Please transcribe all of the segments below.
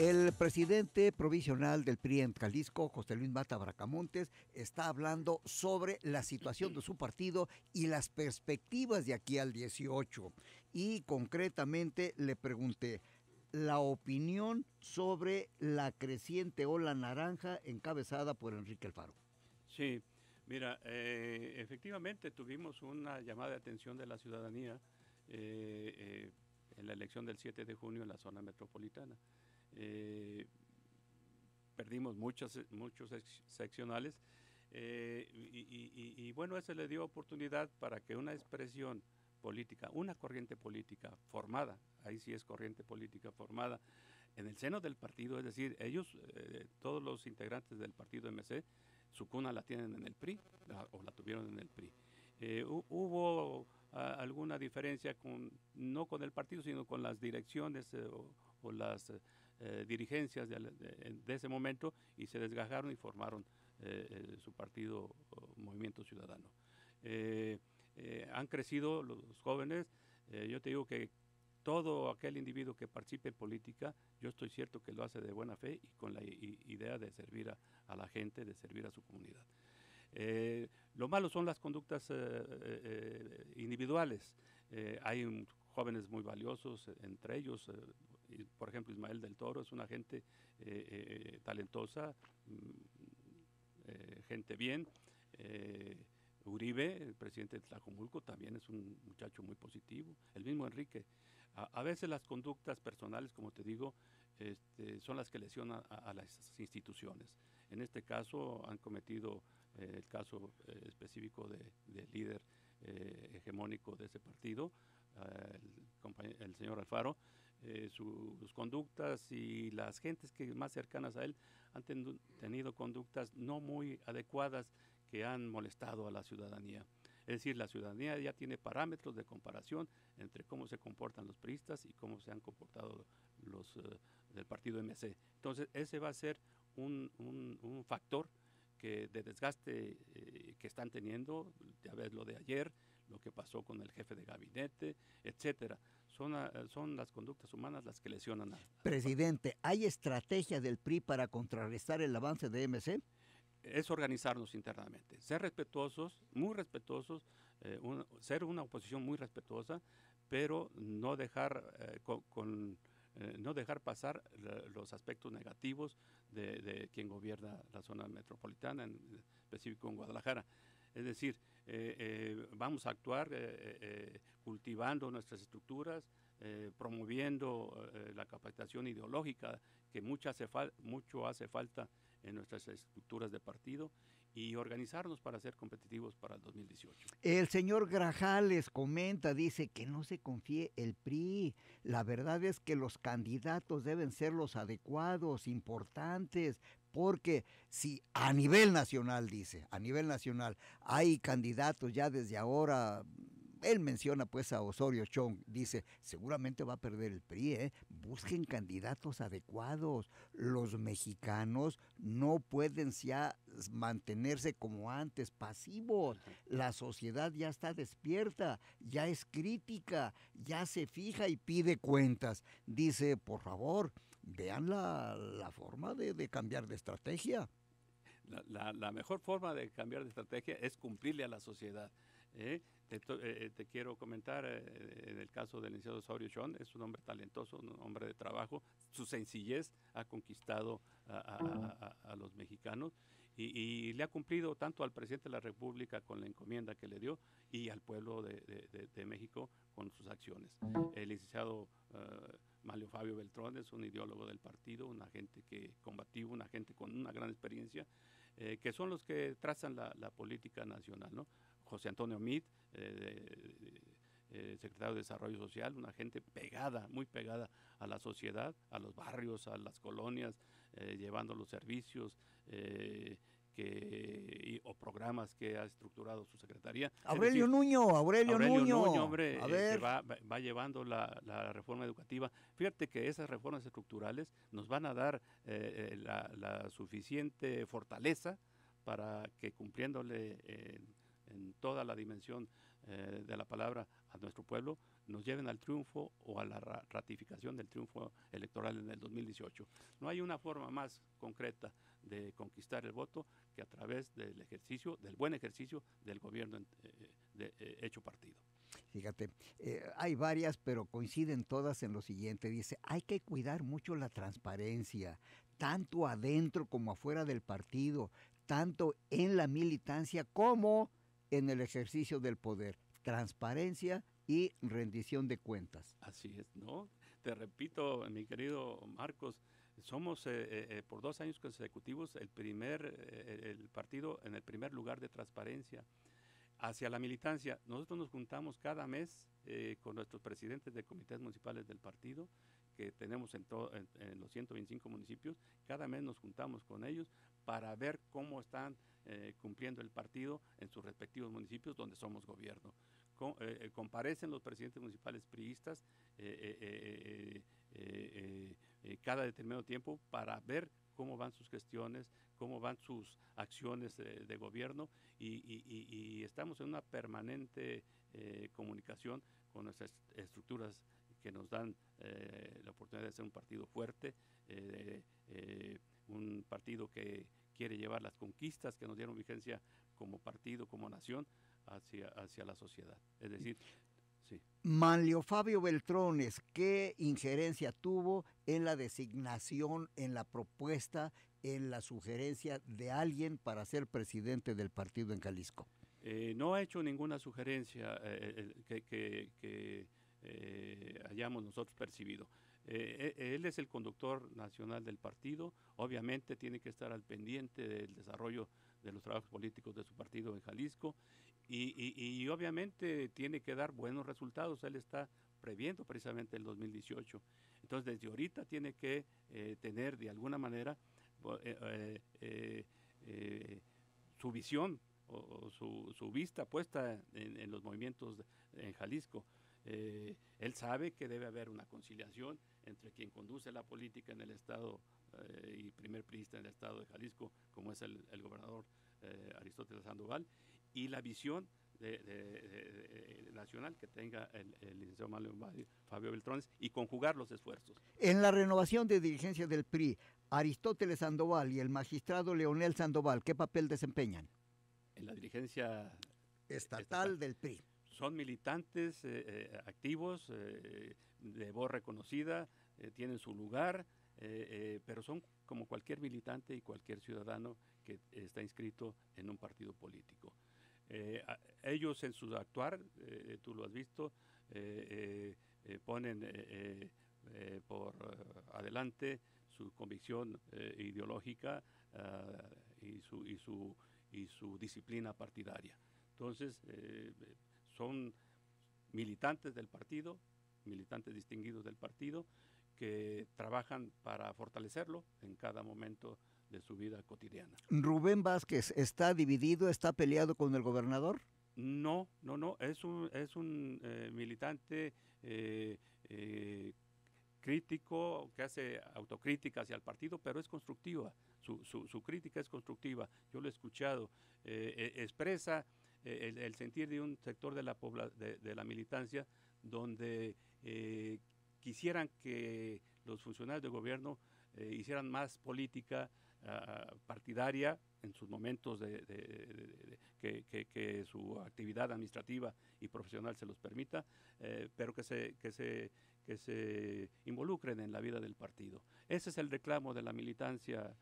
El presidente provisional del PRI en Jalisco, José Luis Mata Bracamontes, está hablando sobre la situación de su partido y las perspectivas de aquí al 18. Y concretamente le pregunté la opinión sobre la creciente ola naranja encabezada por Enrique Alfaro. Sí, mira, eh, efectivamente tuvimos una llamada de atención de la ciudadanía eh, eh, en la elección del 7 de junio en la zona metropolitana. Eh, perdimos muchos, muchos seccionales eh, y, bueno, eso le dio oportunidad para que una expresión política, una corriente política formada, ahí sí es corriente política formada, en el seno del partido, es decir, ellos, eh, todos los integrantes del partido MC, su cuna la tienen en el PRI o la tuvieron en el PRI. hubo alguna diferencia con, no con el partido, sino con las direcciones o, las eh, dirigencias de, ese momento y se desgajaron y formaron eh, eh, su partido Movimiento Ciudadano. han crecido los jóvenes, yo te digo que todo aquel individuo que participe en política, yo estoy cierto que lo hace de buena fe y con la idea de servir a, la gente, de servir a su comunidad. lo malo son las conductas individuales. hay un, jóvenes muy valiosos, entre ellos, eh, por ejemplo, Ismael del Toro es una gente eh, eh, talentosa, mm, gente bien. Uribe, el presidente de Tlajomulco, también es un muchacho muy positivo. El mismo Enrique. A, veces las conductas personales, como te digo, este, son las que lesionan a, las instituciones. En este caso han cometido el caso específico del líder hegemónico de ese partido, el, señor Alfaro, eh, sus conductas y las gentes que más cercanas a él han tenido conductas no muy adecuadas que han molestado a la ciudadanía. Es decir, la ciudadanía ya tiene parámetros de comparación entre cómo se comportan los priistas y cómo se han comportado los eh, del partido MC. Entonces, ese va a ser un, un, factor que de desgaste eh, que están teniendo, ya ves lo de ayer, lo que pasó con el jefe de gabinete, etcétera. Son, ah, son las conductas humanas las que lesionan a... Presidente, ¿hay estrategia del PRI para contrarrestar el avance de MC? Es organizarnos internamente, ser respetuosos, muy respetuosos, eh, ser una oposición muy respetuosa, pero no dejar eh, con, eh, no dejar pasar los aspectos negativos de, de, quien gobierna la zona metropolitana, en específico en Guadalajara. Es decir, eh, eh, vamos a actuar eh, cultivando nuestras estructuras, promoviendo la capacitación ideológica que mucho hace, mucho hace falta en nuestras estructuras de partido y organizarnos para ser competitivos para el 2018. El señor Grajales comenta, dice que no se confíe el PRI. La verdad es que los candidatos deben ser los adecuados, importantes, porque si a nivel nacional, dice, a nivel nacional, hay candidatos ya desde ahora él menciona pues a Osorio Chong, dice, seguramente va a perder el PRI, ¿eh? busquen candidatos adecuados. Los mexicanos no pueden ya mantenerse como antes, pasivos. La sociedad ya está despierta, ya es crítica, ya se fija y pide cuentas. Dice, por favor, vean la, forma de, cambiar de estrategia. la, mejor forma de cambiar de estrategia es cumplirle a la sociedad. ¿eh? Eh, eh, te, quiero comentar, en el caso del licenciado Saurio Sean, es un hombre talentoso, un hombre de trabajo, su sencillez ha conquistado a, los mexicanos y, le ha cumplido tanto al presidente de la República con la encomienda que le dio y al pueblo de, México con sus acciones. El licenciado Mario Fabio Beltrón es un ideólogo del partido, una gente que combativo, una gente con una gran experiencia, que son los que trazan la, la política nacional, ¿no? José Antonio Mit, eh, eh, secretario de Desarrollo Social, una gente pegada, muy pegada a la sociedad, a los barrios, a las colonias, eh, llevando los servicios que, o programas que ha estructurado su secretaría. Aurelio Nuño, Aurelio, Nuño. hombre, va, llevando la, reforma educativa. Fíjate que esas reformas estructurales nos van a dar la, suficiente fortaleza para que cumpliéndole en toda la dimensión eh, de la palabra a nuestro pueblo, nos lleven al triunfo o a la ratificación del triunfo electoral en el 2018. No hay una forma más concreta de conquistar el voto que a través del ejercicio, del buen ejercicio del gobierno eh, de, eh, hecho partido. Fíjate, hay varias, pero coinciden todas en lo siguiente. Dice, hay que cuidar mucho la transparencia, tanto adentro como afuera del partido, tanto en la militancia como en el ejercicio del poder. Transparencia y rendición de cuentas. Así es, ¿no? Te repito, mi querido Marcos, somos eh, eh, eh, por dos años consecutivos el primer el partido en el primer lugar de transparencia hacia la militancia. Nosotros nos juntamos cada mes con nuestros presidentes de comités municipales del partido que tenemos en, en, los 125 municipios. Cada mes nos juntamos con ellos para ver cómo están eh, cumpliendo el partido en sus respectivos municipios donde somos gobierno. Eh, eh, comparecen los presidentes municipales priistas cada determinado tiempo para ver cómo van sus gestiones, cómo van sus acciones de gobierno y, estamos en una permanente comunicación con nuestras estructuras que nos dan eh, la oportunidad de ser un partido fuerte, eh, eh, un partido que quiere llevar las conquistas que nos dieron vigencia como partido, como nación, hacia, hacia la sociedad. Es decir, sí. Manlio Fabio Beltrones, ¿qué injerencia tuvo en la designación, en la propuesta, en la sugerencia de alguien para ser presidente del partido en Jalisco? no ha hecho ninguna sugerencia que eh, hayamos nosotros percibido. Eh, e, él es el conductor nacional del partido, obviamente tiene que estar al pendiente del desarrollo de los trabajos políticos de su partido en Jalisco y, obviamente tiene que dar buenos resultados, él está previendo precisamente el 2018. Entonces desde ahorita tiene que eh, tener de alguna manera su visión o, su, vista puesta en, los movimientos en Jalisco. Eh, él sabe que debe haber una conciliación entre quien conduce la política en el Estado eh, y primer priista en el Estado de Jalisco, como es el, gobernador eh, Aristóteles Sandoval, y la visión nacional que tenga el, licenciado Fabio Beltrones y conjugar los esfuerzos. En la renovación de dirigencia del PRI, Aristóteles Sandoval y el magistrado Leonel Sandoval, ¿qué papel desempeñan? En la dirigencia estatal. del PRI son militantes eh, eh, activos, eh, de voz reconocida, tienen su lugar, pero son como cualquier militante y cualquier ciudadano que está inscrito en un partido político. ellos en su actuar, tú lo has visto, ponen por adelante su convicción ideológica ah, y, su, y, su, y su disciplina partidaria. Entonces, son militantes del partido, militantes distinguidos del partido, que trabajan para fortalecerlo en cada momento de su vida cotidiana. ¿Rubén Vázquez está dividido, está peleado con el gobernador? No, no, no, es un, es un eh, militante eh, eh, crítico, que hace autocrítica hacia el partido, pero es constructiva, su, su crítica es constructiva, yo lo he escuchado, expresa eh, el, sentir de un sector de la, de, la militancia donde eh, quisieran que los funcionarios de gobierno eh, hicieran más política ah, partidaria en sus momentos de, que, su actividad administrativa y profesional se los permita, pero que se, que, se, que se involucren en la vida del partido. Ese es el reclamo de la militancia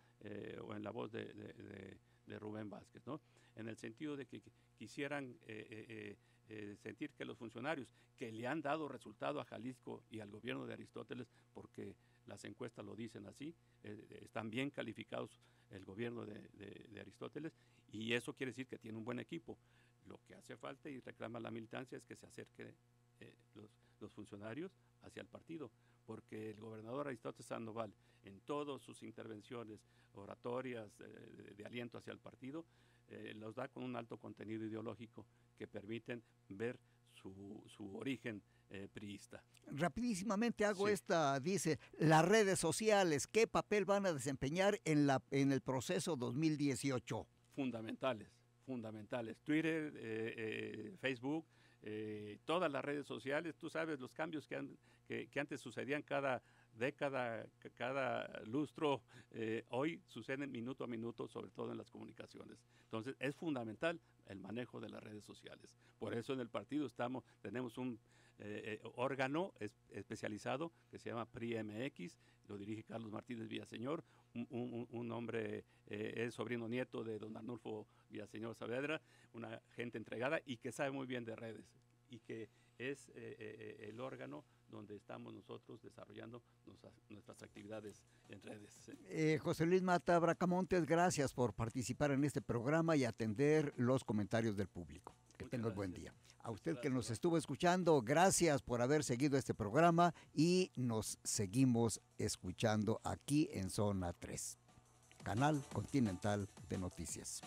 o en la voz de, Rubén Vázquez, ¿no? en el sentido de que quisieran eh, eh, eh, sentir que los funcionarios que le han dado resultado a Jalisco y al gobierno de Aristóteles, porque las encuestas lo dicen así, están bien calificados el gobierno de, Aristóteles y eso quiere decir que tiene un buen equipo. Lo que hace falta y reclama la militancia es que se acerque los, los funcionarios hacia el partido, porque el gobernador Aristóteles Sandoval, en todas sus intervenciones oratorias de aliento hacia el partido, eh, los da con un alto contenido ideológico que permiten ver su, su origen eh, priista. Rapidísimamente hago esta, dice, las redes sociales, ¿qué papel van a desempeñar en, la, en el proceso 2018? Fundamentales, fundamentales. Twitter, Facebook, todas las redes sociales, tú sabes los cambios que, que antes sucedían cada década, cada lustro, eh, hoy suceden minuto a minuto, sobre todo en las comunicaciones. Entonces, es fundamental el manejo de las redes sociales. Por eso en el partido estamos, tenemos un eh, eh, órgano especializado que se llama PRIMX, lo dirige Carlos Martínez Villaseñor, un, un, hombre, es sobrino nieto de don Arnulfo Villaseñor Saavedra, una gente entregada y que sabe muy bien de redes y que es el órgano donde estamos nosotros desarrollando nuestras, actividades en redes. Eh, José Luis Mata Bracamontes, gracias por participar en este programa y atender los comentarios del público. Que tengas buen día. A usted que nos estuvo escuchando, gracias por haber seguido este programa y nos seguimos escuchando aquí en Zona 3, Canal Continental de Noticias.